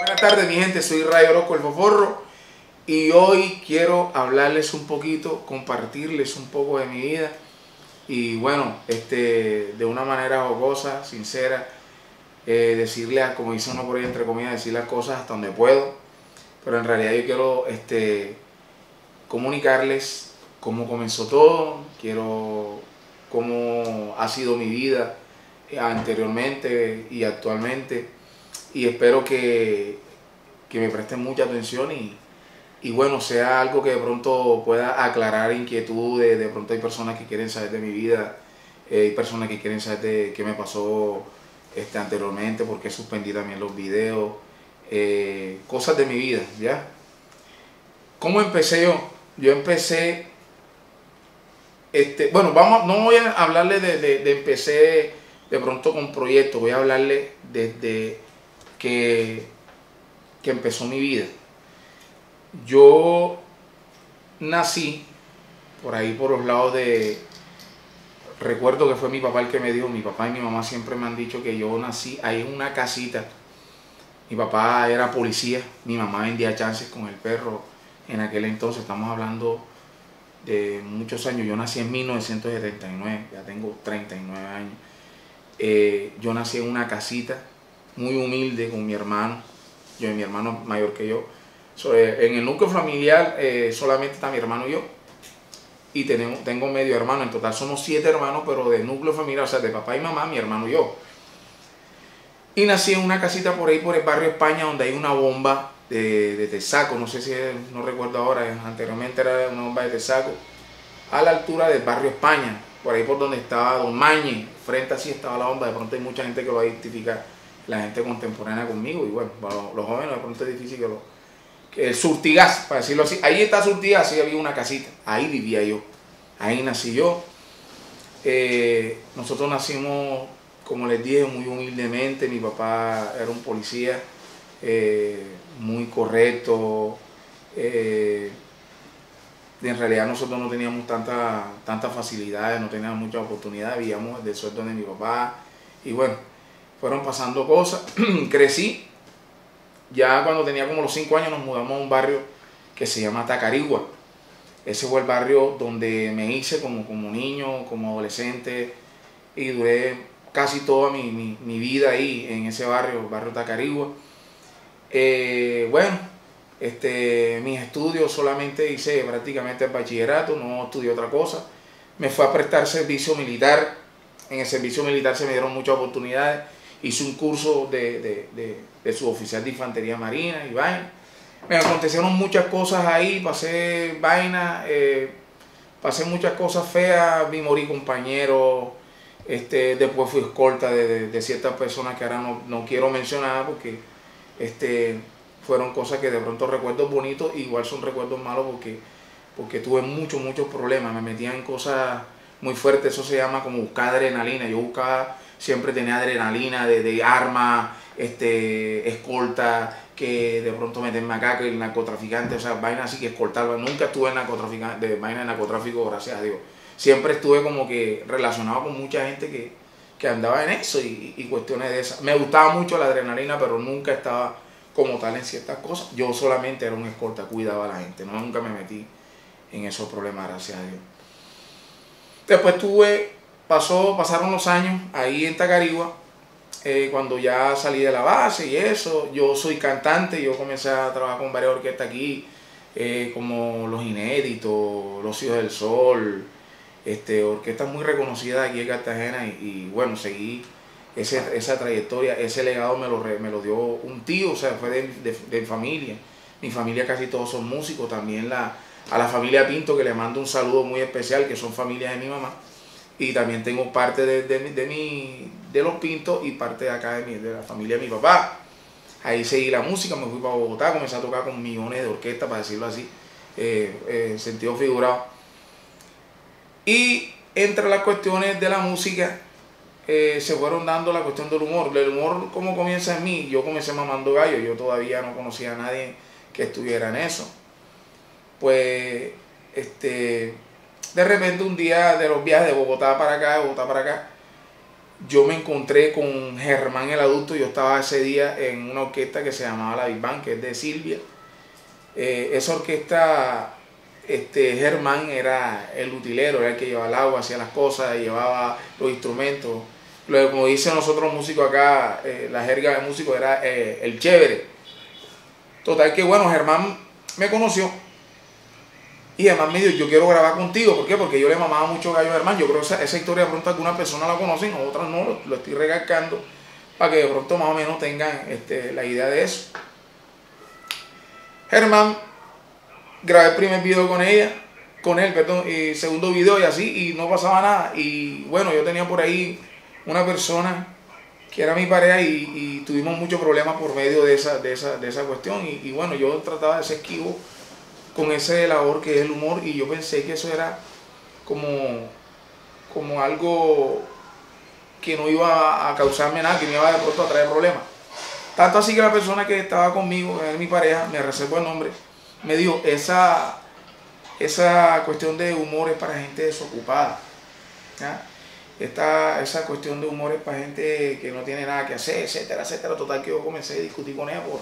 Buenas tardes mi gente, soy Ray Orozco el Foforro y hoy quiero hablarles un poquito, compartirles un poco de mi vida y bueno, este, de una manera jocosa, sincera, eh, decirle, como dice uno por ahí entre comillas, decir las cosas hasta donde puedo, pero en realidad yo quiero este, comunicarles cómo comenzó todo, quiero cómo ha sido mi vida anteriormente y actualmente y espero que, me presten mucha atención y, bueno, sea algo que de pronto pueda aclarar inquietudes, de pronto hay personas que quieren saber de mi vida, eh, hay personas que quieren saber de qué me pasó este, anteriormente, porque suspendí también los videos, eh, cosas de mi vida, ¿ya? ¿Cómo empecé yo? Yo empecé, este, bueno, vamos, no voy a hablarle de, de, de empecé de pronto con proyectos, voy a hablarle desde que, que empezó mi vida. Yo nací por ahí por los lados de... Recuerdo que fue mi papá el que me dijo, mi papá y mi mamá siempre me han dicho que yo nací ahí en una casita. Mi papá era policía, mi mamá vendía chances con el perro. En aquel entonces, estamos hablando de muchos años, yo nací en 1979, ya tengo 39 años. Eh, yo nací en una casita muy humilde con mi hermano, yo y mi hermano mayor que yo. Eh, en el núcleo familiar eh, solamente está mi hermano y yo. Y tenemos, tengo medio hermano, en total somos siete hermanos, pero de núcleo familiar, o sea, de papá y mamá, mi hermano y yo. Y nací en una casita por ahí, por el barrio España, donde hay una bomba de, de Tesaco, no sé si, no recuerdo ahora, anteriormente era una bomba de Tesaco, a la altura del barrio España, por ahí por donde estaba Don Mañe, frente así estaba la bomba, de pronto hay mucha gente que lo va a identificar, la gente contemporánea conmigo, y bueno, para los, jóvenes de pronto es difícil que lo... El Surtigas, para decirlo así, ahí está Surtigas, ahí había una casita, ahí vivía yo, ahí nací yo. Eh, nosotros nacimos, como les dije, muy humildemente, mi papá era un policía eh, muy correcto, eh, en realidad nosotros no teníamos tantas tanta facilidades, no teníamos muchas oportunidades, vivíamos del sueldo de mi papá y bueno, fueron pasando cosas, crecí, ya cuando tenía como los 5 años nos mudamos a un barrio que se llama Tacarigua, ese fue el barrio donde me hice como, como niño, como adolescente y duré casi toda mi, vida ahí en ese barrio, barrio Tacarigua. Eh, bueno, este, mis estudios solamente hice prácticamente el bachillerato, no estudié otra cosa. Me fue a prestar servicio militar. En el servicio militar se me dieron muchas oportunidades. Hice un curso de, de, de, suboficial de infantería marina y vaina. Me acontecieron muchas cosas ahí, pasé vaina, eh, pasé muchas cosas feas, vi morir compañeros, este, después fui escolta de, ciertas personas que ahora no, no quiero mencionar porque este, fueron cosas que de pronto recuerdos bonitos, igual son recuerdos malos porque, porque tuve muchos, muchos problemas, me metía en cosas muy fuertes, eso se llama como buscar adrenalina, yo buscaba, siempre tenía adrenalina de, de arma, este, escolta, que de pronto meterme acá, que el narcotraficante, o sea, vaina así que escoltarlo, nunca estuve en narcotraficante, de vaina de narcotráfico, gracias a Dios, siempre estuve como que relacionado con mucha gente que, que andaba en eso y, y cuestiones de esas, me gustaba mucho la adrenalina, pero nunca estaba como tal en ciertas cosas. Yo solamente era un escolta, cuidaba a la gente, no nunca me metí en esos problemas, gracias a Dios. Después tuve, pasó, pasaron los años ahí en Tacarigua, eh, cuando ya salí de la base y eso, yo soy cantante, yo comencé a trabajar con varias orquestas aquí, eh, como Los Inéditos, Los Hijos del Sol, este, orquestas muy reconocidas aquí en Cartagena y, y bueno, seguí esa trayectoria, ese legado me lo, me lo dio un tío, o sea, fue de, familia. Mi familia casi todos son músicos, también la, a la familia Pinto que le mando un saludo muy especial, que son familias de mi mamá. Y también tengo parte de, de, mi, de los Pintos y parte de acá de, mi, de la familia de mi papá. Ahí seguí la música, me fui para Bogotá, comencé a tocar con millones de orquestas, para decirlo así, eh, eh, en sentido figurado. Y entre las cuestiones de la música, eh, se fueron dando la cuestión del humor. El humor, como comienza en mí? Yo comencé mamando gallo, yo todavía no conocía a nadie que estuviera en eso. Pues, este, de repente un día de los viajes de Bogotá para acá, de Bogotá para acá, yo me encontré con Germán el adulto, yo estaba ese día en una orquesta que se llamaba La Big Bang, que es de Silvia. Eh, esa orquesta, este, Germán era el utilero, era el que llevaba el agua, hacía las cosas, llevaba los instrumentos. Luego, como dicen nosotros músicos acá, eh, la jerga de músicos era eh, el chévere. Total que bueno, Germán me conoció y además me dijo, yo quiero grabar contigo. ¿Por qué? Porque yo le mamaba mucho gallo Germán. Yo creo que esa, esa historia de pronto algunas personas la conocen, otras no, lo, estoy recalcando para que de pronto más o menos tengan este, la idea de eso. Germán, grabé el primer video con ella, con él, perdón, y segundo video y así, y no pasaba nada. Y bueno, yo tenía por ahí una persona que era mi pareja y, tuvimos muchos problemas por medio de esa, de esa, de esa cuestión. Y, y bueno, yo trataba de ser esquivo con ese labor que es el humor y yo pensé que eso era como, como algo que no iba a causarme nada, que me iba de pronto a traer problemas. Tanto así que la persona que estaba conmigo, mi pareja, me reservó el nombre, me dijo, esa, esa cuestión de humor es para gente desocupada. Esta, esa cuestión de humor es para gente que no tiene nada que hacer, etcétera, etcétera. Total que yo comencé a discutir con ella por,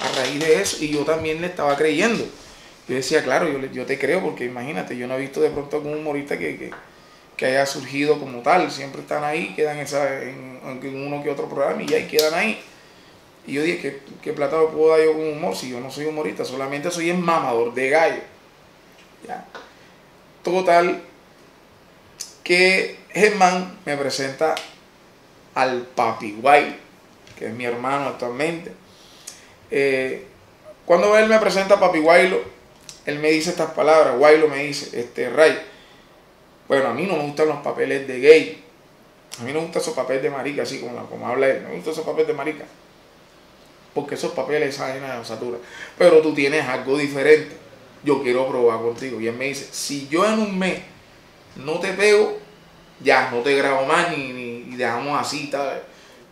a raíz de eso y yo también le estaba creyendo. Yo decía, claro, yo, yo te creo porque imagínate, yo no he visto de pronto algún humorista que, haya surgido como tal. Siempre están ahí, quedan esa, en, uno que otro programa y ya quedan ahí. Y yo dije, ¿qué, qué plata puedo dar yo con humor si yo no soy humorista? Solamente soy el mamador de gallo. ¿Ya? Total, que Germán me presenta al Papi Guay, que es mi hermano actualmente. Eh, cuando él me presenta a Papi Guaylo, él me dice estas palabras, Guaylo me dice, este Ray, bueno, a mí no me gustan los papeles de gay, a mí no me gustan esos papeles de marica, así como, como habla él, no me gustan esos papeles de marica, porque esos papeles salen a osatura, pero tú tienes algo diferente, yo quiero probar contigo, y él me dice, si yo en un mes no te pego, ya, no te grabo más, ni, ni dejamos así, tal,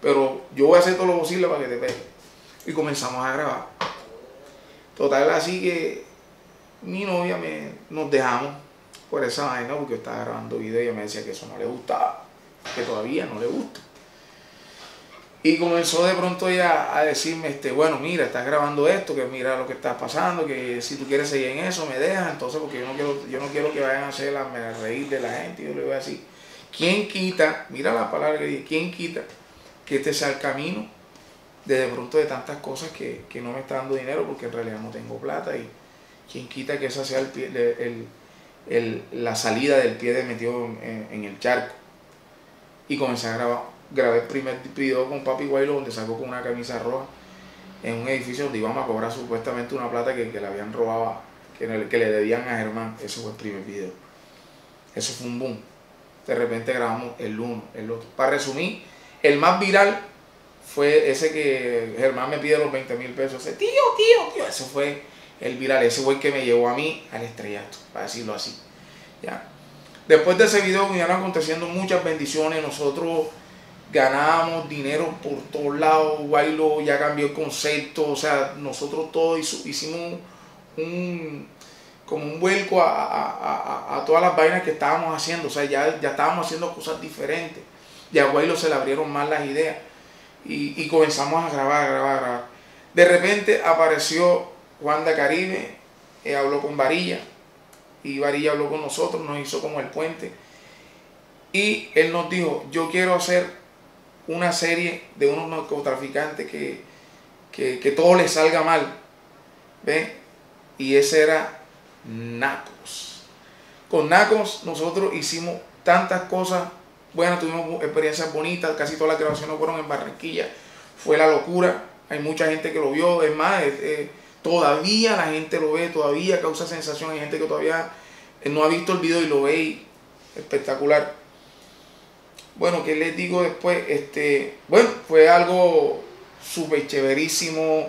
pero yo voy a hacer todo lo posible para que te pegue, y comenzamos a grabar, total, así que mi novia me, nos dejamos por esa vaina porque estaba grabando video y ella me decía que eso no le gustaba, que todavía no le gusta. Y comenzó de pronto ella a decirme, este, bueno, mira, estás grabando esto, que mira lo que está pasando, que si tú quieres seguir en eso, me dejas, entonces porque yo no quiero, yo no quiero que vayan a hacer la, reír de la gente, yo le voy a decir, ¿quién quita? Mira la palabra que dije, ¿quién quita que este sea el camino de de pronto de tantas cosas que, que no me está dando dinero porque en realidad no tengo plata y quien quita que esa sea el la salida del pie de metido en, el charco. Y comencé a grabar. Grabé el primer video con Papi Guaylo donde sacó con una camisa roja en un edificio donde íbamos a cobrar supuestamente una plata que, le habían robado, que, que le debían a Germán. Ese fue el primer video. Eso fue un boom. De repente grabamos el uno, el otro. Para resumir, el más viral fue ese que Germán me pide los 20 mil pesos. Ese, tío, tío, tío. Eso fue el viral, ese el que me llevó a mí al estrellato, para decirlo así. ¿ya? Después de ese video vinieron aconteciendo muchas bendiciones, nosotros ganábamos dinero por todos lados, Guaylo ya cambió el concepto, o sea, nosotros todos hicimos un, como un vuelco a, todas las vainas que estábamos haciendo, o sea, ya, ya estábamos haciendo cosas diferentes, y a Guaylo se le abrieron más las ideas, y, y comenzamos a grabar, a grabar, a grabar. De repente apareció Wanda Caribe eh, habló con Varilla y Varilla habló con nosotros, nos hizo como el puente. Y él nos dijo, yo quiero hacer una serie de unos narcotraficantes que, que, todo les salga mal. ¿Ve? Y ese era Nacos. Con Nacos nosotros hicimos tantas cosas buenas, tuvimos experiencias bonitas, casi todas las grabaciones fueron en Barranquilla. Fue la locura, hay mucha gente que lo vio, es más, Todavía la gente lo ve, todavía causa sensación. Hay gente que todavía eh, no ha visto el video y lo ve espectacular. Bueno, ¿qué les digo después? Este, bueno, fue algo súper chéverísimo.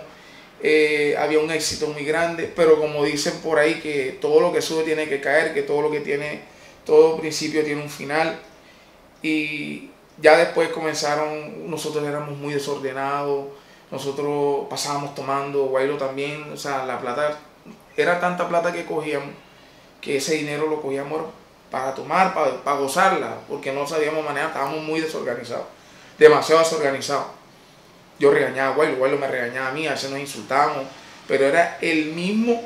Eh, había un éxito muy grande, pero como dicen por ahí que todo lo que sube tiene que caer, que todo lo que tiene, todo principio tiene un final. Y ya después comenzaron, nosotros éramos muy desordenados, nosotros pasábamos tomando, Guaylo también, o sea, la plata, era tanta plata que cogíamos, que ese dinero lo cogíamos para tomar, para, para gozarla, porque no sabíamos manejar, estábamos muy desorganizados. demasiado desorganizado. Yo regañaba a Guaylo, Guaylo me regañaba a mí, a veces nos insultábamos, pero era el mismo,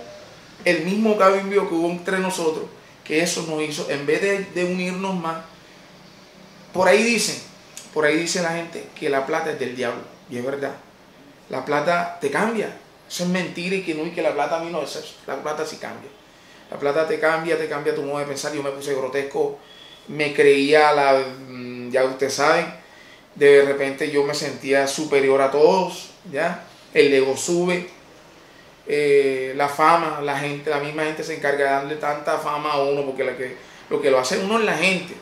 el mismo cambio que hubo entre nosotros, que eso nos hizo, en vez de, de unirnos más, por ahí dicen, por ahí dice la gente que la plata es del diablo, y es verdad. La plata te cambia, eso es mentira y que no, y que la plata a mí no es eso, la plata sí cambia. La plata te cambia, te cambia tu modo de pensar. Yo me puse grotesco, me creía la, mm, ya ustedes saben, de repente yo me sentía superior a todos, ¿ya? El ego sube, eh, la fama, la gente, la misma gente se encarga de darle tanta fama a uno, porque lo que lo hace uno es la gente.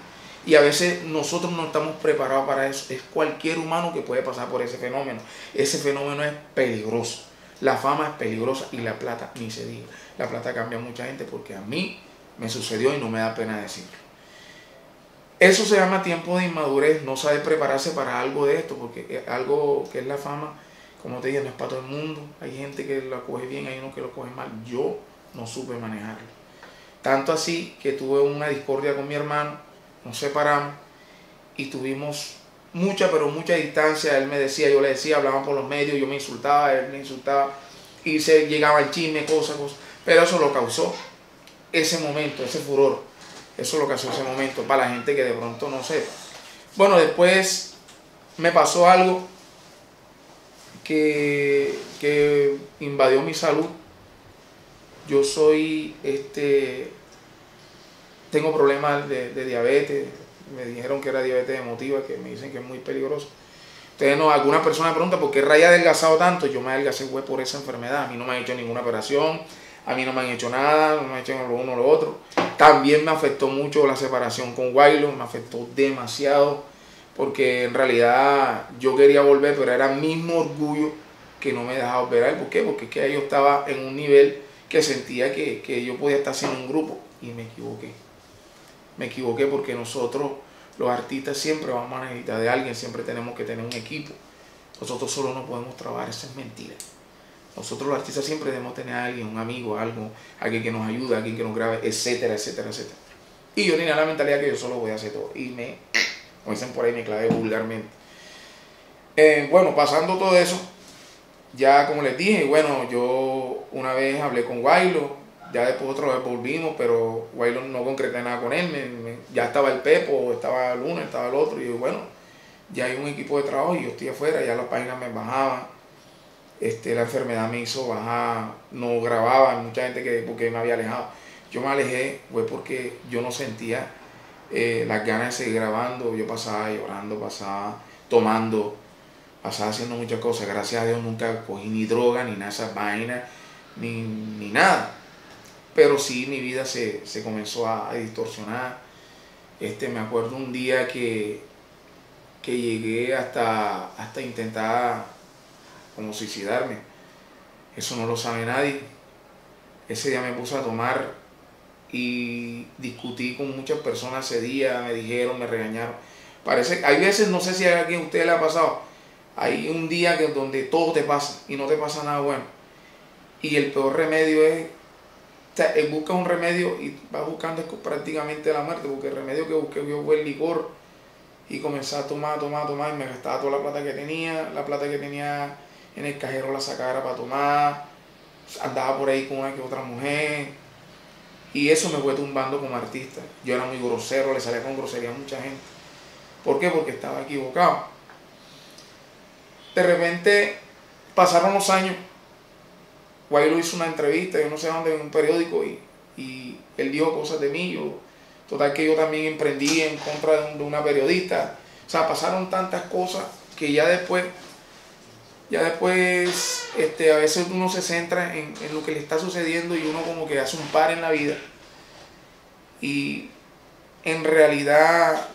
Y a veces nosotros no estamos preparados para eso. Es cualquier humano que puede pasar por ese fenómeno. Ese fenómeno es peligroso. La fama es peligrosa y la plata ni se diga. La plata cambia a mucha gente porque a mí me sucedió y no me da pena decirlo. Eso se llama tiempo de inmadurez, no saber prepararse para algo de esto, porque algo que es la fama, como te dije, no es para todo el mundo. Hay gente que lo coge bien, hay uno que lo coge mal. Yo no supe manejarlo. Tanto así que tuve una discordia con mi hermano, nos separamos y tuvimos mucha, pero mucha distancia. Él me decía, yo le decía, hablaban por los medios, yo me insultaba, él me insultaba, y se llegaba el chisme, cosas, cosas. Pero eso lo causó ese momento, ese furor. Eso lo causó ese momento para la gente que de pronto no sepa. Bueno, después me pasó algo que, que invadió mi salud. Yo soy, este, tengo problemas de, diabetes, me dijeron que era diabetes emotiva, que me dicen que es muy peligroso. Ustedes no, alguna persona pregunta por qué Raya ha adelgazado tanto. Yo me adelgacé fue por esa enfermedad. A mí no me han hecho ninguna operación, a mí no me han hecho nada, no me han hecho lo uno o lo otro. También me afectó mucho la separación con Wailo, me afectó demasiado, porque en realidad yo quería volver, pero era el mismo orgullo que no me dejaba él. ¿Por qué? Porque es que yo estaba en un nivel que sentía que, que yo podía estar sin un grupo y me equivoqué me equivoqué porque nosotros, los artistas, siempre vamos a necesitar de alguien, siempre tenemos que tener un equipo. Nosotros solo no podemos trabajar, eso es mentira. Nosotros los artistas siempre debemos tener a alguien, un amigo, algo, alguien que nos ayude, alguien que nos grabe, etcétera, etcétera, etcétera. Y yo tenía la mentalidad que yo solo voy a hacer todo. Y me, como dicen por ahí, me clavé vulgarmente. Eh, bueno, pasando todo eso, ya como les dije, bueno, yo una vez hablé con Wailo, ya después otra vez volvimos, pero Waylon no concreté nada con él. ya estaba el Pepo, estaba el uno, estaba el otro. Y yo, bueno, ya hay un equipo de trabajo y yo estoy afuera, ya las páginas me bajaban. Este, la enfermedad me hizo bajar, no grababa, mucha gente que porque me había alejado. Yo me alejé fue porque yo no sentía eh, las ganas de seguir grabando. Yo pasaba llorando, pasaba tomando, pasaba haciendo muchas cosas. Gracias a Dios nunca cogí ni droga, ni nada esas vainas, ni, ni nada pero sí mi vida se, comenzó a, distorsionar. Este, me acuerdo un día que, que llegué hasta, hasta intentar como suicidarme. Eso no lo sabe nadie. Ese día me puse a tomar y discutí con muchas personas ese día, me dijeron, me regañaron. Parece, hay veces, no sé si a alguien a usted le ha pasado, hay un día que, donde todo te pasa y no te pasa nada bueno. Y el peor remedio es sea, él busca un remedio y va buscando prácticamente la muerte, porque el remedio que busqué yo fue el licor y comencé a tomar, tomar, tomar y me gastaba toda la plata que tenía, la plata que tenía en el cajero la sacaba para tomar, andaba por ahí con una que otra mujer y eso me fue tumbando como artista. Yo era muy grosero, le salía con grosería a mucha gente. ¿Por qué? Porque estaba equivocado. De repente pasaron los años Guaylo hizo una entrevista, yo no sé dónde, en un periódico, y, y él dijo cosas de mí. Yo, total que yo también emprendí en contra de, una periodista. O sea, pasaron tantas cosas que ya después, ya después, este, a veces uno se centra en, en lo que le está sucediendo y uno como que hace un par en la vida. Y en realidad,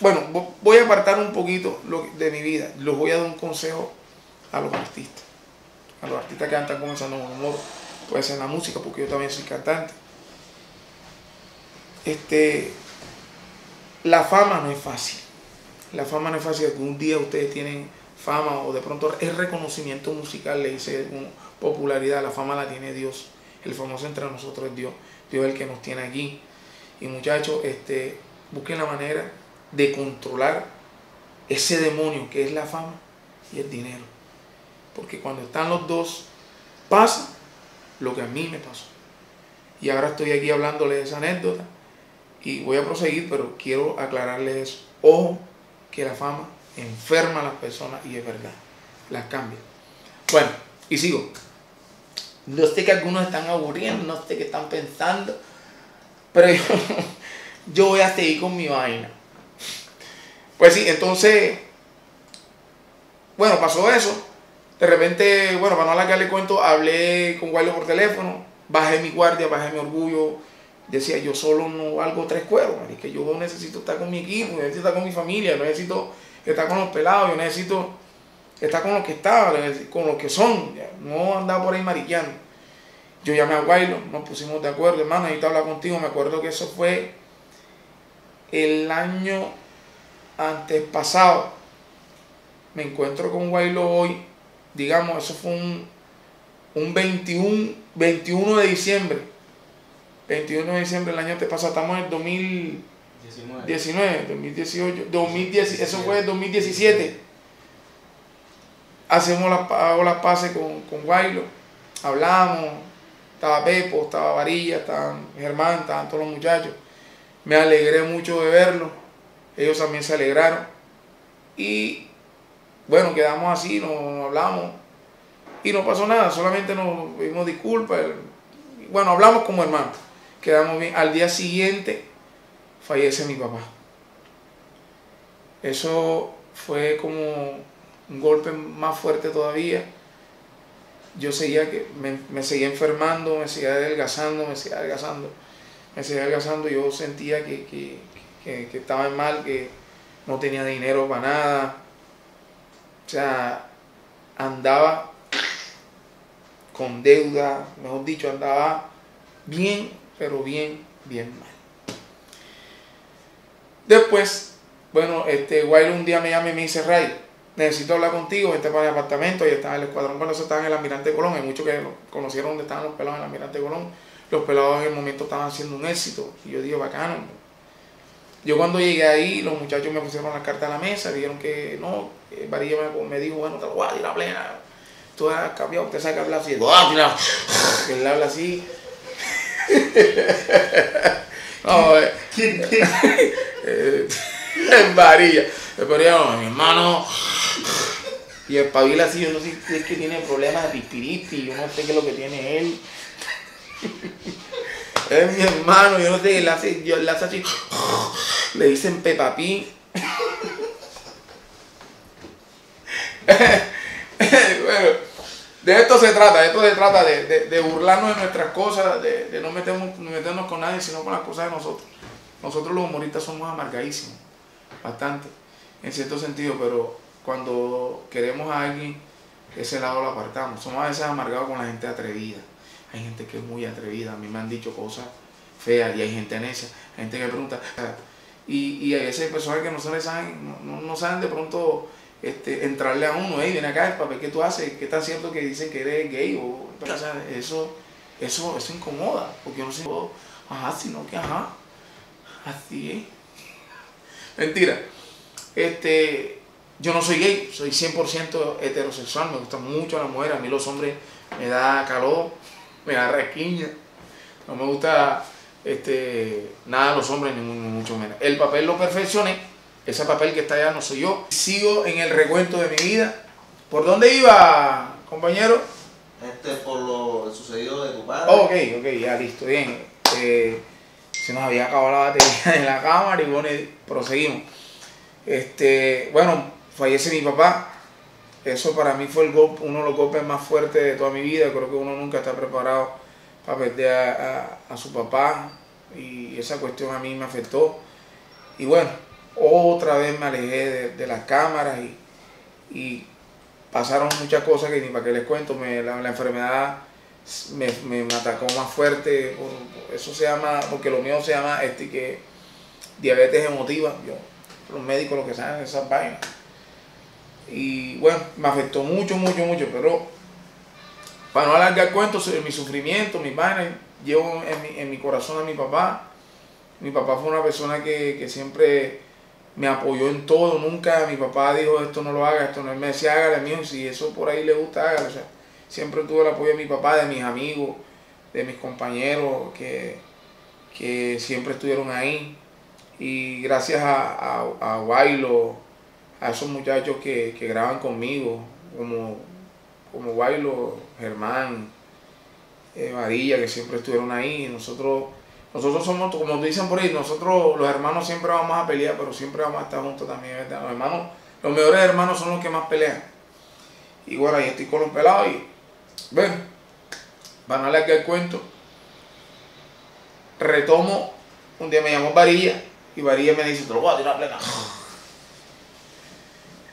bueno, voy a apartar un poquito de mi vida. Les voy a dar un consejo a los artistas a los artistas que están comenzando con humor, puede ser la música, porque yo también soy cantante. Este, la fama no es fácil. La fama no es fácil, un día ustedes tienen fama o de pronto es reconocimiento musical, le dice popularidad, la fama la tiene Dios. El famoso entre nosotros es Dios. Dios es el que nos tiene aquí. Y muchachos, este, busquen la manera de controlar ese demonio que es la fama y el dinero. Porque cuando están los dos, pasa lo que a mí me pasó. Y ahora estoy aquí hablándoles esa anécdota y voy a proseguir, pero quiero aclararles. Ojo, que la fama enferma a las personas y es verdad, las cambia. Bueno, y sigo. No sé que algunos están aburriendo, no sé qué están pensando, pero yo, yo voy a seguir con mi vaina. Pues sí, entonces, bueno, pasó eso. De repente, bueno, para no alargarle cuento, hablé con Guaylo por teléfono, bajé mi guardia, bajé mi orgullo. Decía, yo solo no valgo tres cueros, que yo necesito estar con mi equipo, necesito estar con mi familia, necesito estar con los pelados, yo necesito estar con los que estaban, con los que son, no andar por ahí mariqueando. Yo llamé a Guaylo, nos pusimos de acuerdo, hermano, necesito hablar contigo, me acuerdo que eso fue el año antes pasado. Me encuentro con Guaylo hoy, digamos, eso fue un, un 21, 21 de diciembre. 21 de diciembre del año pasado, estamos en el 2019, 2018, 2010, eso fue el 2017. Hacemos las, hago las pases con, con Guaylo, hablamos, estaba Pepo, estaba Varilla, estaban Germán, estaban todos los muchachos. Me alegré mucho de verlo, ellos también se alegraron. Y bueno, quedamos así, nos, hablamos y no pasó nada, solamente nos pedimos disculpas. Bueno, hablamos como hermanos, quedamos bien. Al día siguiente fallece mi papá. Eso fue como un golpe más fuerte todavía. Yo seguía que me, me seguía enfermando, me seguía adelgazando, me seguía adelgazando, me seguía adelgazando. Yo sentía que, que, que, que estaba mal, que no tenía dinero para nada o sea, andaba con deuda, mejor dicho, andaba bien, pero bien, bien mal. Después, bueno, este Wiley un día me llama y me dice, Ray, necesito hablar contigo, vente para el apartamento, y estaba el escuadrón cuando eso estaba en el Almirante Colón, hay muchos que conocieron dónde estaban los pelados en el Almirante Colón, los pelados en el momento estaban haciendo un éxito, y yo digo, bacano, yo cuando llegué ahí, los muchachos me pusieron las cartas a la mesa, dijeron que no, Varilla me, dijo, bueno, te lo voy a tirar plena. Tú has cambiado, usted sabe que habla así. Que él habla así. no, eh, eh, en varilla. Pero mi hermano. Y el pavila así, yo no sé si es que tiene problemas de pispiritis, yo no sé qué es lo que tiene él. es mi hermano, yo no sé, él hace, yo, él hace así. Le dicen Peppa de esto se trata, de esto se trata de, burlarnos de nuestras cosas, de, no meternos, meternos con nadie, sino con las cosas de nosotros. Nosotros los humoristas somos amargadísimos, bastante, en cierto sentido, pero cuando queremos a alguien, ese lado lo apartamos. Somos a veces amargados con la gente atrevida. Hay gente que es muy atrevida, a mí me han dicho cosas feas y hay gente necia, gente que pregunta. Y, y hay veces personas que no saben, no, no saben de pronto este, entrarle a uno, hey, ven acá, papel, ¿qué tú haces? ¿Qué está cierto que dicen que eres gay? O, eso, eso, eso incomoda, porque yo no sé, ajá, sino que ajá, así es. Mentira. Este, yo no soy gay, soy 100% heterosexual, me gusta mucho la mujer, a mí los hombres me da calor, me da resquiña, no me gusta este, nada de los hombres, ni mucho menos. El papel lo perfeccioné ese papel que está allá no soy yo. Sigo en el recuento de mi vida. ¿Por dónde iba, compañero? Este, por lo sucedido de tu padre. ok, ok, ya listo, bien. Eh, se nos había acabado la batería de la cámara y bueno, proseguimos. Este, bueno, fallece mi papá. Eso para mí fue el golpe, uno de los golpes más fuertes de toda mi vida. Creo que uno nunca está preparado para perder a, a su papá y esa cuestión a mí me afectó. Y bueno, otra vez me alejé de, las cámaras y, pasaron muchas cosas que ni para qué les cuento. Me, la, enfermedad me, me, atacó más fuerte. eso se llama, porque lo mío se llama este, que diabetes emotiva. Yo, los médicos lo que saben esas vainas. Y bueno, me afectó mucho, mucho, mucho. Pero para no alargar cuentos, mi sufrimiento, mis vainas, llevo en mi, en mi corazón a mi papá. Mi papá fue una persona que, que siempre me apoyó en todo, nunca mi papá dijo esto no lo haga, esto no, él me decía hágale mío, si eso por ahí le gusta, hágale, o sea, siempre tuve el apoyo de mi papá, de mis amigos, de mis compañeros que, que siempre estuvieron ahí, y gracias a, a, a Wailo, a esos muchachos que, que graban conmigo, como, como Wailo, Germán, eh, Varilla, que siempre estuvieron ahí, nosotros nosotros somos, como dicen por ahí, nosotros los hermanos siempre vamos a pelear, pero siempre vamos a estar juntos también. Los hermanos, los mejores hermanos son los que más pelean. Y bueno, ahí estoy con los pelados y, ven, van a aquí el cuento. Retomo, un día me llamó Varilla y Varilla me dice, te lo voy a tirar plena.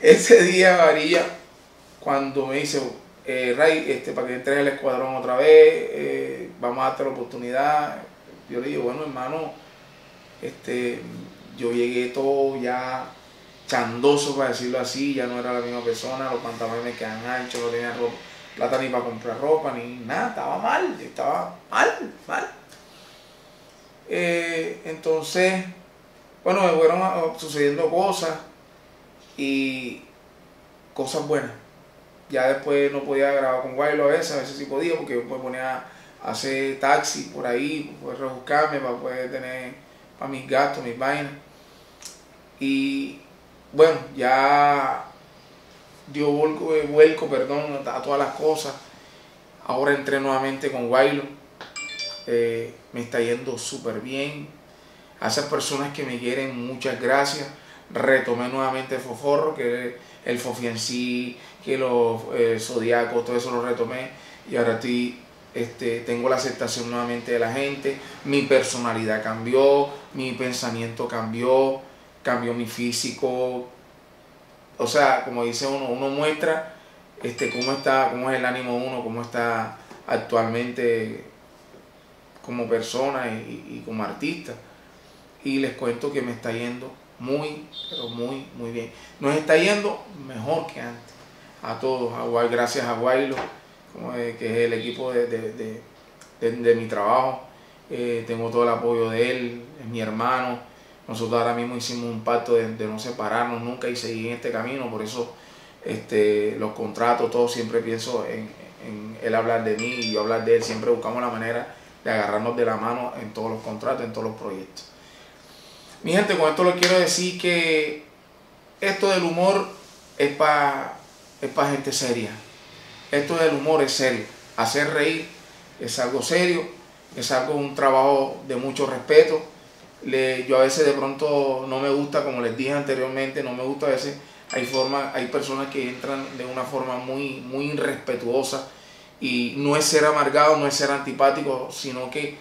Ese día Varilla, cuando me dice, eh, Ray, este, para que entres el escuadrón otra vez, eh, vamos a darte la oportunidad, yo le digo, bueno, hermano, este, yo llegué todo ya chandoso, para decirlo así, ya no era la misma persona, los pantalones me quedan anchos, no tenía ropa, plata ni para comprar ropa, ni nada, estaba mal, estaba mal, mal. Eh, entonces, bueno, me fueron sucediendo cosas y cosas buenas. Ya después no podía grabar con Guaylo a veces, a veces sí podía porque yo me ponía hacer taxi por ahí, poder rebuscarme, para poder tener para mis gastos, mis vainas. Y bueno, ya dio vuelco, perdón, a todas las cosas. Ahora entré nuevamente con Wailo. Eh, me está yendo súper bien. A esas personas que me quieren, muchas gracias. Retomé nuevamente el Foforro, que el Fofiancí, que los eh, Zodíacos, todo eso lo retomé. Y ahora estoy este, tengo la aceptación nuevamente de la gente, mi personalidad cambió, mi pensamiento cambió, cambió mi físico. O sea, como dice uno, uno muestra este, cómo está, cómo es el ánimo uno, cómo está actualmente como persona y como artista. Y les cuento que me está yendo muy, pero muy, muy bien. Nos está yendo mejor que antes. A todos, a gracias a Guaylo que es el equipo de, mi trabajo. Eh, tengo todo el apoyo de él, es mi hermano. Nosotros ahora mismo hicimos un pacto de, no separarnos nunca y seguir en este camino, por eso este, los contratos, todo siempre pienso en, en él hablar de mí y yo hablar de él, siempre buscamos la manera de agarrarnos de la mano en todos los contratos, en todos los proyectos. Mi gente, con esto les quiero decir que esto del humor es para es para gente seria. Esto del humor es serio. Hacer reír es algo serio, es algo, un trabajo de mucho respeto. Yo a veces de pronto no me gusta, como les dije anteriormente, no me gusta a veces, hay, forma, hay personas que entran de una forma muy, muy irrespetuosa y no es ser amargado, no es ser antipático, sino que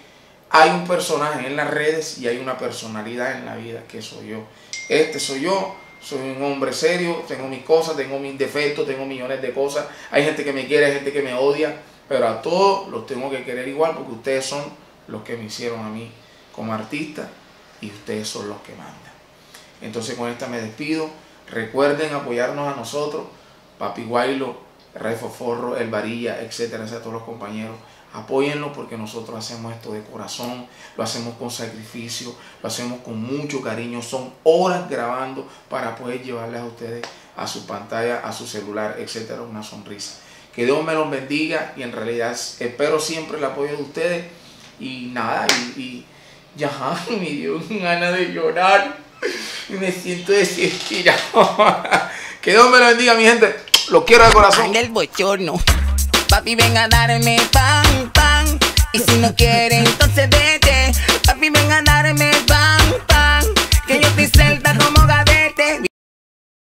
hay un personaje en las redes y hay una personalidad en la vida que soy yo. Este soy yo, soy un hombre serio, tengo mis cosas, tengo mis defectos, tengo millones de cosas. Hay gente que me quiere, hay gente que me odia, pero a todos los tengo que querer igual porque ustedes son los que me hicieron a mí como artista y ustedes son los que mandan. Entonces con esta me despido. Recuerden apoyarnos a nosotros, Papi Guaylo, Ray Forro, El Varilla, etcétera, a todos los compañeros Apóyenlo porque nosotros hacemos esto de corazón, lo hacemos con sacrificio, lo hacemos con mucho cariño. Son horas grabando para poder llevarles a ustedes a su pantalla, a su celular, etcétera, una sonrisa. Que Dios me los bendiga y en realidad espero siempre el apoyo de ustedes. Y nada, y, ya me dio ganas de llorar y me siento desesperado. que Dios me lo bendiga, mi gente. Lo quiero de corazón. el bochorno. Papi, ven a darme pan. Y si no quiere, entonces vete. Papi, ven a darme pan, pan. Que yo te